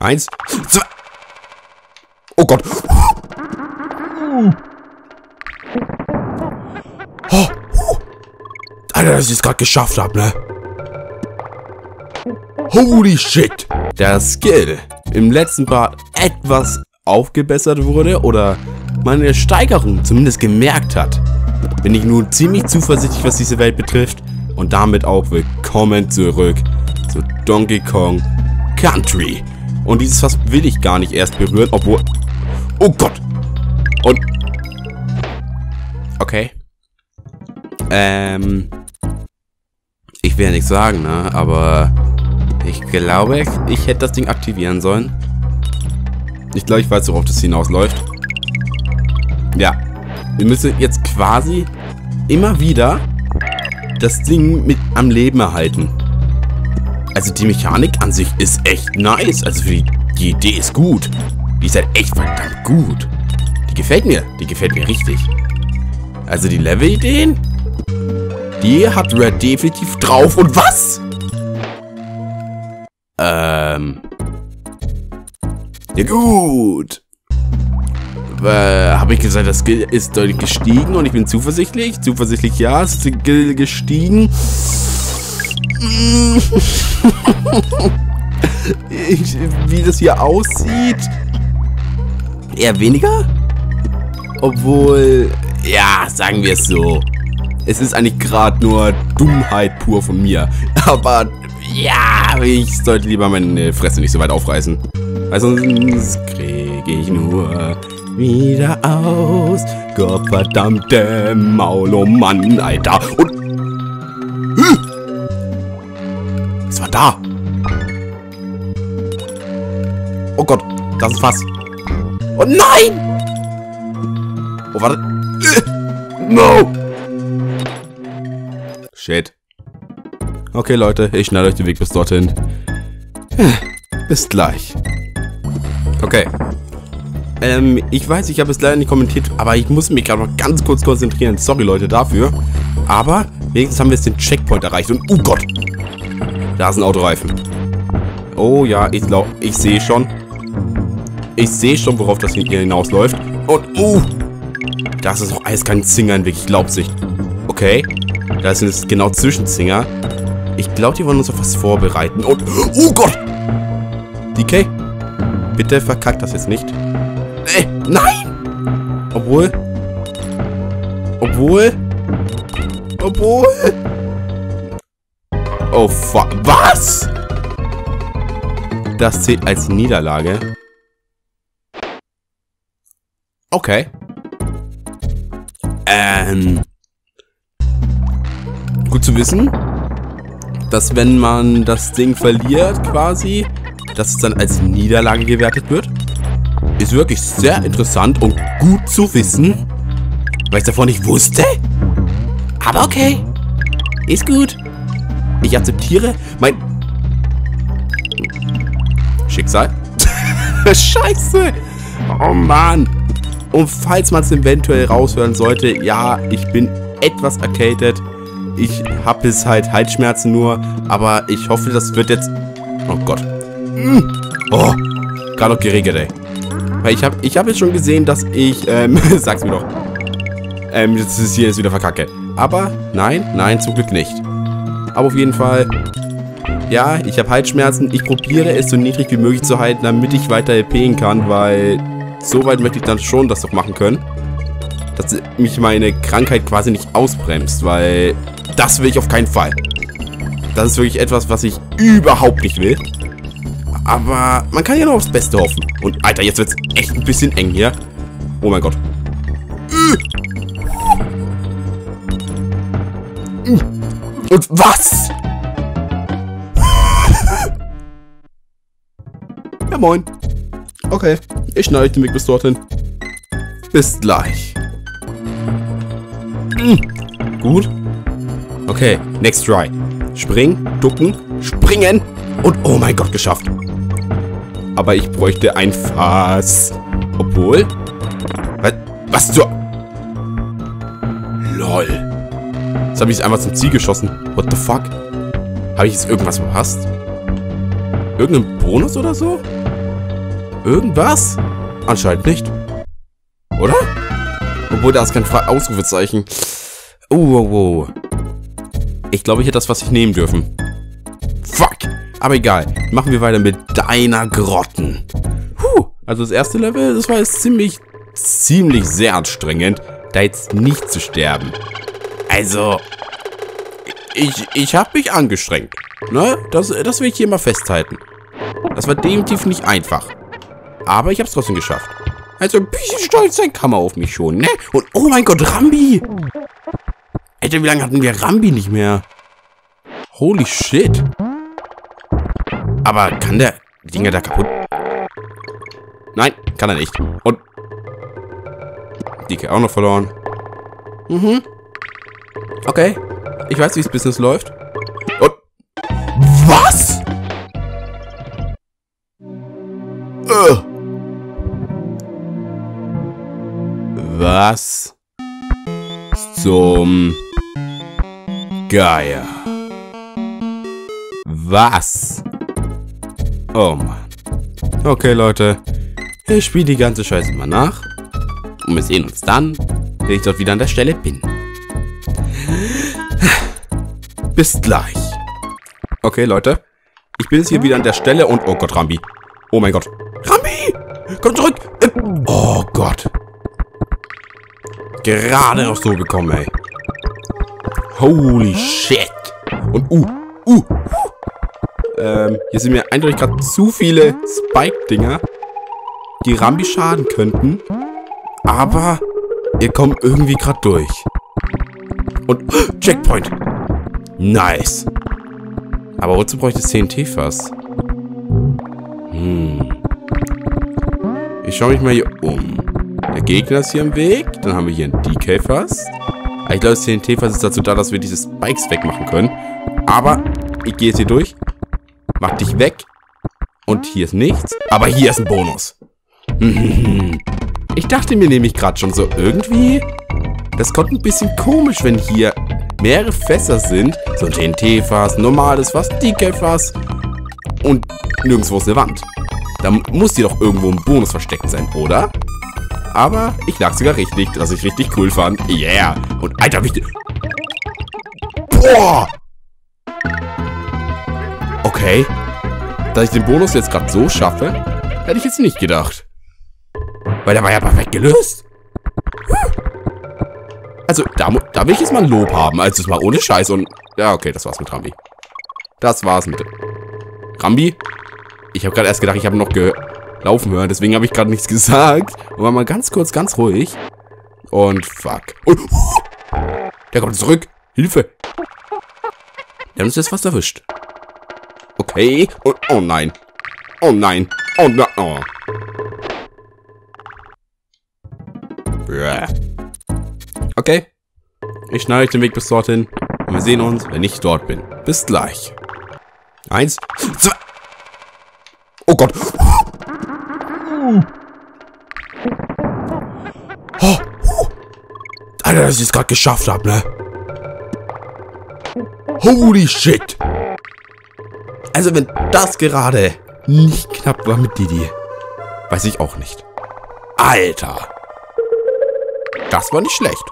Eins, zwei. Oh Gott. Oh. Alter, dass ich es gerade geschafft habe, ne? Holy shit. Der Skill im letzten Part etwas aufgebessert wurde oder man eine Steigerung zumindest gemerkt hat, bin ich nun ziemlich zuversichtlich, was diese Welt betrifft und damit auch willkommen zurück zu Donkey Kong Country. Und dieses Fass will ich gar nicht erst berühren, obwohl... Oh Gott! Und... Okay. Ähm... Ich will ja nichts sagen, ne? Aber... Ich glaube, ich hätte das Ding aktivieren sollen. Ich glaube, ich weiß, worauf das hinausläuft. Ja. Wir müssen jetzt quasi immer wieder das Ding mit am Leben erhalten. Also die Mechanik an sich ist echt nice. Also die, die Idee ist gut. Die ist halt echt verdammt gut. Die gefällt mir. Die gefällt mir richtig. Also die Level-Ideen, die hat Red definitiv drauf. Und was? Ähm. Ja gut. Äh, Habe ich gesagt, das Skill ist deutlich gestiegen und ich bin zuversichtlich? Zuversichtlich, ja, ist Skill gestiegen. Ich, wie das hier aussieht. Eher weniger? Obwohl, ja, sagen wir es so. Es ist eigentlich gerade nur Dummheit pur von mir. Aber ja, ich sollte lieber meine Fresse nicht so weit aufreißen. Weil sonst kriege ich nur wieder aus. Gottverdammte Maul, oh Mann, Alter. Und... Hm, da? Oh Gott, das ist was. Oh nein! Oh, warte. No! Shit. Okay, Leute, ich schneide euch den Weg bis dorthin. Bis gleich. Okay. Ähm, ich weiß, ich habe es leider nicht kommentiert, aber ich muss mich gerade noch ganz kurz konzentrieren. Sorry, Leute, dafür. Aber wenigstens haben wir jetzt den Checkpoint erreicht. Und, oh Gott. Da ist ein Autoreifen. Oh ja, ich glaube, ich sehe schon. Ich sehe schon, worauf das hier hinausläuft. Und, uh. Das ist auch alles kein Zingernweg, ich glaub's nicht. Okay. Das ist genau Zwischenzinger. Ich glaube, die wollen uns auf was vorbereiten. Und, oh Gott. DK. Bitte verkackt das jetzt nicht. Ey, nein! Obwohl. Obwohl. Obwohl. Oh, fuck. Was? Das zählt als Niederlage. Okay. Ähm. Gut zu wissen, dass wenn man das Ding verliert quasi, dass es dann als Niederlage gewertet wird. Ist wirklich sehr interessant und gut zu wissen, weil ich davon nicht wusste. Aber okay. Ist gut. Ich akzeptiere mein Schicksal. Scheiße. Oh Mann. Und falls man es eventuell raushören sollte, ja, ich bin etwas erkältet. Ich habe jetzt halt Halsschmerzen nur, aber ich hoffe, das wird jetzt... Oh Gott. Oh, gerade noch geregelt, ey. Weil ich habe ich hab jetzt schon gesehen, dass ich, ähm, sag's mir doch. Ähm, das ist hier jetzt wieder verkacke. Aber nein, nein, zum Glück nicht. Aber auf jeden Fall, ja, ich habe Halsschmerzen. Ich probiere es so niedrig wie möglich zu halten, damit ich weiter LPen kann, weil so weit möchte ich dann schon das doch machen können. Dass mich meine Krankheit quasi nicht ausbremst, weil das will ich auf keinen Fall. Das ist wirklich etwas, was ich überhaupt nicht will. Aber man kann ja noch aufs Beste hoffen. Und Alter, jetzt wird es echt ein bisschen eng hier. Oh mein Gott. Und was? Ja, moin. Okay, ich schneide euch den Weg bis dorthin. Bis gleich. Gut. Okay, next try. Springen, ducken, springen und oh mein Gott, geschafft. Aber ich bräuchte ein Fass. Obwohl... Was, was zur... LOL. Jetzt habe ich einfach zum Ziel geschossen. What the fuck? Habe ich jetzt irgendwas verpasst? Irgendeinen Bonus oder so? Irgendwas? Anscheinend nicht. Oder? Obwohl, da ist kein Fra Ausrufezeichen. Oh, oh, oh. Ich glaube, ich hätte das, was ich nehmen dürfen. Fuck. Aber egal. Machen wir weiter mit deiner Grotten. Puh. Also das erste Level, das war jetzt ziemlich, ziemlich sehr anstrengend, da jetzt nicht zu sterben. Also, ich, ich habe mich angestrengt. Ne? Das, das will ich hier mal festhalten. Das war definitiv nicht einfach. Aber ich habe es trotzdem geschafft. Also ein bisschen stolz sein kann man auf mich schon, ne? Und oh mein Gott, Rambi! Alter, wie lange hatten wir Rambi nicht mehr? Holy shit. Aber kann der Dinger da kaputt? Nein, kann er nicht. Und Dike auch noch verloren. Mhm. Okay. Ich weiß, wie das Business läuft. Und was? Äh. Was zum Geier? Was? Oh Mann. Okay, Leute. Ich spiele die ganze Scheiße mal nach. Und wir sehen uns dann, wenn ich dort wieder an der Stelle bin. Bis gleich. Okay, Leute. Ich bin jetzt hier wieder an der Stelle und... Oh Gott, Rambi. Oh mein Gott. Rambi! Komm zurück! Oh Gott. Gerade noch so bekommen, ey. Holy shit. Und uh, uh, uh. Ähm, hier sind mir eindeutig gerade zu viele Spike-Dinger, die Rambi schaden könnten. Aber ihr kommt irgendwie gerade durch. Und Checkpoint. Nice. Aber wozu bräuchte ich TNT-Fass? Hm. Ich schaue mich mal hier um. Der Gegner ist hier im Weg. Dann haben wir hier ein DK-Fass. Ich glaube, das TNT-Fass ist dazu da, dass wir diese Spikes wegmachen können. Aber ich gehe jetzt hier durch. Mach dich weg. Und hier ist nichts. Aber hier ist ein Bonus. Ich dachte mir nämlich gerade schon so, irgendwie... Das kommt ein bisschen komisch, wenn hier mehrere Fässer sind. So ein TNT-Fass, normales Fass, DK-Fass. Und nirgendwo ist eine Wand. Da muss hier doch irgendwo ein Bonus versteckt sein, oder? Aber ich lag sogar richtig, was ich richtig cool fand. Yeah. Und Alter, wie ich... Boah! Okay. Dass ich den Bonus jetzt gerade so schaffe, hätte ich jetzt nicht gedacht. Weil der war ja perfekt gelöst. Also, da, da will ich jetzt mal ein Lob haben. Also, es war ohne Scheiß und... Ja, okay, das war's mit Rambi. Das war's mit... Rambi? Ich habe gerade erst gedacht, ich habe noch gelaufen hören. Deswegen habe ich gerade nichts gesagt. Und war mal ganz kurz, ganz ruhig. Und fuck. Und, der kommt zurück. Hilfe. Der hat uns jetzt fast erwischt. Okay. Und, oh nein. Oh nein. Oh nein. Oh. Okay. Ich schneide euch den Weg bis dorthin. Und wir sehen uns, wenn ich dort bin. Bis gleich. Eins, zwei. Oh Gott. Oh. Alter, dass ich es gerade geschafft habe, ne? Holy shit. Also wenn das gerade nicht knapp war mit Didi, weiß ich auch nicht. Alter. Das war nicht schlecht.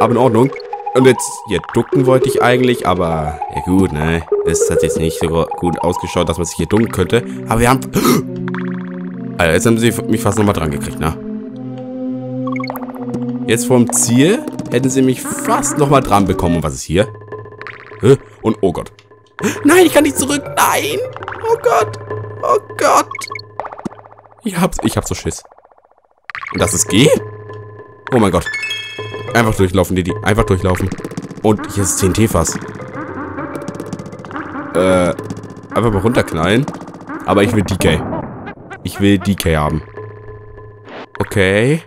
Aber in Ordnung. Und jetzt, hier ducken wollte ich eigentlich, aber ja gut, ne? Es hat jetzt nicht so gut ausgeschaut, dass man sich hier ducken könnte. Aber wir haben... Alter, jetzt haben sie mich fast nochmal dran gekriegt, ne? Jetzt vorm Ziel hätten sie mich fast nochmal dran bekommen. Und was ist hier? Und oh Gott. Nein, ich kann nicht zurück. Nein. Oh Gott. Oh Gott. Ich hab's, ich hab so Schiss. Und das ist G? Oh mein Gott. Einfach durchlaufen, Didi. Einfach durchlaufen. Und hier ist TNT-Fass. Äh, einfach mal runterknallen. Aber ich will DK. Ich will DK haben. Okay.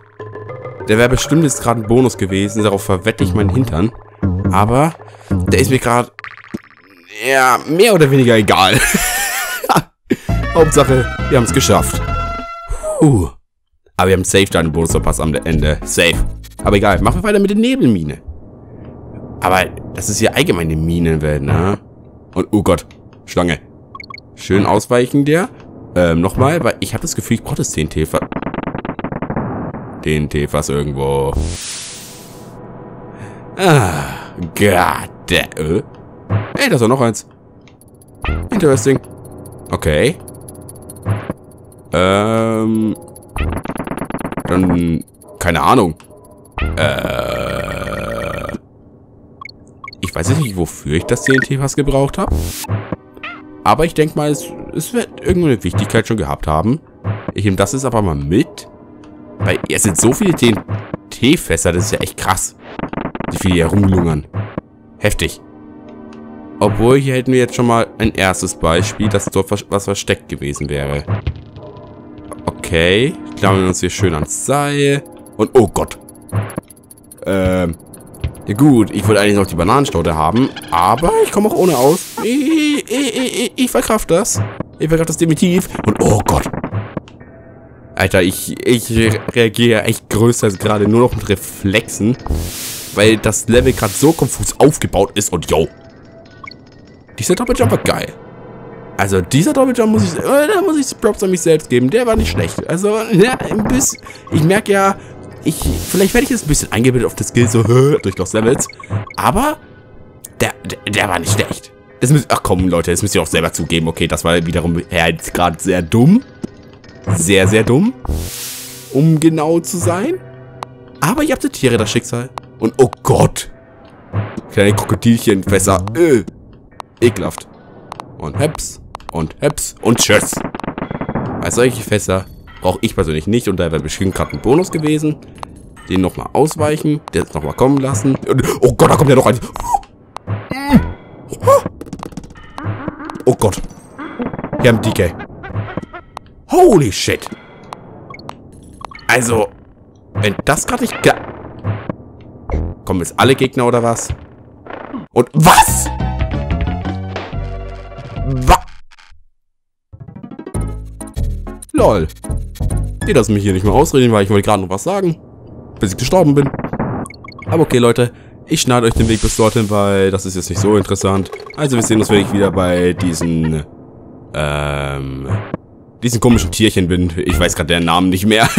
Der wäre bestimmt jetzt gerade ein Bonus gewesen. Darauf verwette ich meinen Hintern. Aber der ist mir gerade... Ja, mehr oder weniger egal. Hauptsache, wir haben es geschafft. Puh. Aber wir haben safe da einen Bonus verpasst am Ende. Safe. Aber egal, machen wir weiter mit der Nebelmine. Aber das ist ja allgemeine Minenwelt, ne? Und, oh Gott, Schlange. Schön ausweichen der. Ähm, nochmal, weil ich habe das Gefühl, ich brauche das TNT-Fass. TNT-Fass irgendwo. Ah, God. Äh? Hey, da ist auch noch eins. Interesting. Okay. Ähm. Dann. Keine Ahnung. Äh. Ich weiß jetzt nicht, wofür ich das TNT-Fass gebraucht habe. Aber ich denke mal, es, es wird irgendeine Wichtigkeit schon gehabt haben. Ich nehme das jetzt aber mal mit. Weil es sind so viele TNT-Fässer, das ist ja echt krass. Wie viele hier rumlungern. Heftig. Obwohl, hier hätten wir jetzt schon mal ein erstes Beispiel, dass dort was versteckt gewesen wäre. Okay. Klammern wir uns hier schön ans Seil. Und, oh Gott. Ähm. Ja gut, ich wollte eigentlich noch die Bananenstaude haben, aber ich komme auch ohne aus. Ich, ich, ich, ich verkraft das. Ich verkraft das definitiv. Und, oh Gott. Alter, ich, ich reagiere echt größer als gerade nur noch mit Reflexen. Weil das Level gerade so konfus aufgebaut ist und yo. Dieser Doppeljump war geil. Also dieser Doppeljump muss ich, äh, da muss ich Props an mich selbst geben. Der war nicht schlecht. Also, ja, ein bisschen, ich merke ja, ich, vielleicht werde ich jetzt ein bisschen eingebildet auf das Skill so durch Lost Levels. Aber der, der, der war nicht schlecht. Das müsst, ach komm, Leute, das müsst ihr auch selber zugeben. Okay, das war wiederum ja, gerade sehr dumm. Sehr, sehr dumm. Um genau zu sein. Aber ich akzeptiere das Schicksal. Und oh Gott. Kleine Krokodilchenfässer. Äh. Ekelhaft. Und heps. Und heps. Und tschüss. Weil solche Fässer brauche ich persönlich nicht. Und da wäre bestimmt gerade ein Bonus gewesen. Den nochmal ausweichen. Den nochmal kommen lassen. Und, oh Gott, da kommt ja noch ein. Oh Gott. Hier haben DK. Holy shit. Also, wenn das gerade nicht... Kommen jetzt alle Gegner oder was? Und was? Was? Lol. Die lassen mich hier nicht mehr ausreden, weil ich wollte gerade noch was sagen. Bis ich gestorben bin. Aber okay, Leute. Ich schneide euch den Weg bis dorthin, weil das ist jetzt nicht so interessant. Also wir sehen uns, wenn ich wieder bei diesen, ähm, diesen komischen Tierchen bin. Ich weiß gerade deren Namen nicht mehr.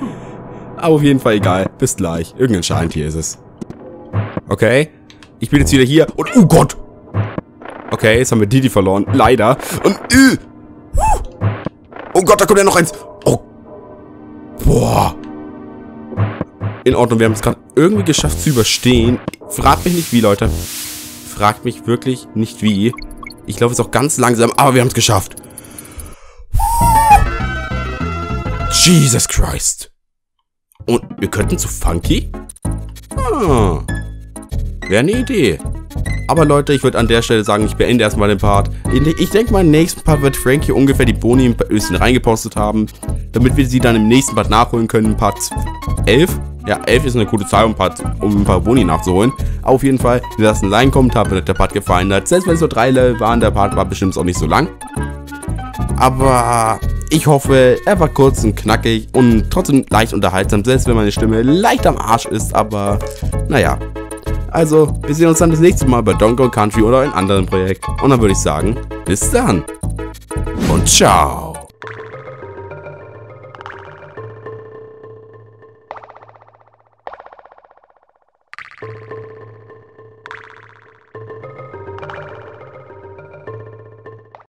Aber auf jeden Fall egal. Bis gleich. Irgendein Schalentier ist es. Okay. Ich bin jetzt wieder hier und, oh Gott. Okay, jetzt haben wir Didi verloren. Leider. Und, äh, oh Gott, da kommt ja noch eins. Boah. In Ordnung, wir haben es gerade irgendwie geschafft zu überstehen. Fragt mich nicht wie, Leute. Fragt mich wirklich nicht wie. Ich glaube, es auch ganz langsam, aber wir haben es geschafft. Jesus Christ. Und wir könnten zu Funky? Ah. Wäre eine Idee. Aber Leute, ich würde an der Stelle sagen, ich beende erstmal den Part. Ich denke mal, im nächsten Part wird Frankie ungefähr die Boni ein bisschen reingepostet haben, damit wir sie dann im nächsten Part nachholen können. Part 11. Ja, 11 ist eine gute Zahl, um, Part, um ein paar Boni nachzuholen. Auf jeden Fall, lasst einen Like-Kommentar, wenn euch der Part gefallen hat. Selbst wenn es nur drei Level waren, der Part war bestimmt auch nicht so lang. Aber ich hoffe, er war kurz und knackig und trotzdem leicht unterhaltsam, selbst wenn meine Stimme leicht am Arsch ist, aber naja. Also, wir sehen uns dann das nächste Mal bei Donkey Country oder einem anderen Projekt. Und dann würde ich sagen, bis dann. Und ciao.